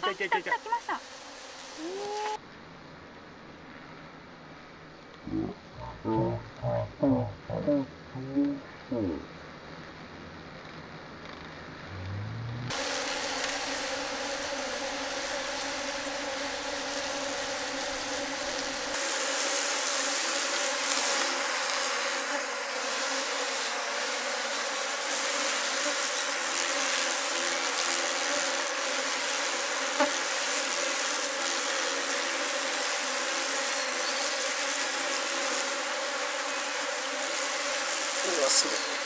あいたいたいたいた来た。来ました。うます。ご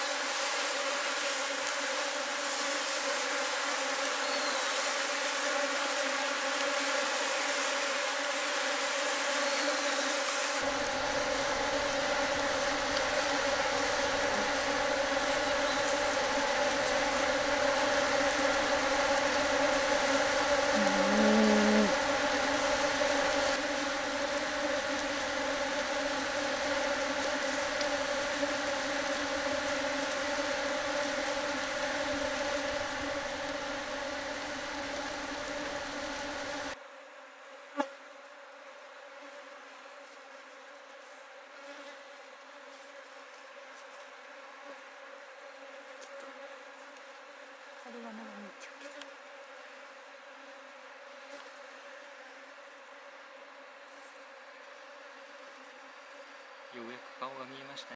れはもう見ちゃうけどようやく顔が見えました